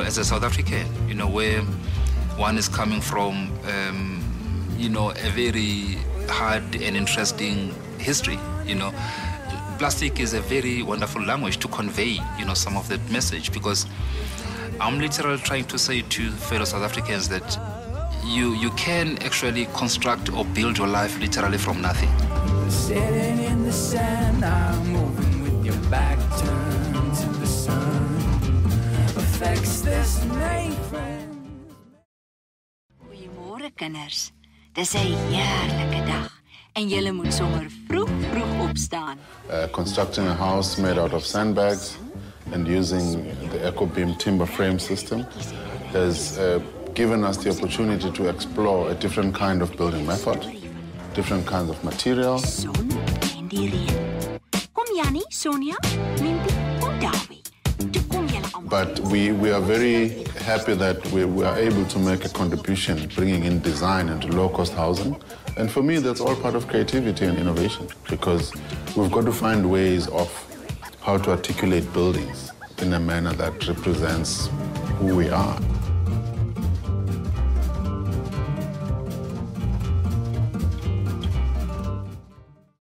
as a South African, you know, where one is coming from, um, you know, a very hard and interesting history, you know. Plastic is a very wonderful language to convey, you know, some of that message because I'm literally trying to say to fellow South Africans that you you can actually construct or build your life literally from nothing. Affects this friend. Goeiemôre kinders. Dis 'n heerlike dag en julle moet sommer vroeg vroeg opstaan. Uh, constructing a house made out of sandbags and using the EcoBeam timber frame system has uh, given us the opportunity to explore a different kind of building method, different kinds of materials. Son en die reën. Kom Jannie, Sonja, Minty, kom Dawie. But we, we are very happy that we, we are able to make a contribution, bringing in design into low-cost housing. And for me, that's all part of creativity and innovation because we've got to find ways of how to articulate buildings in a manner that represents who we are.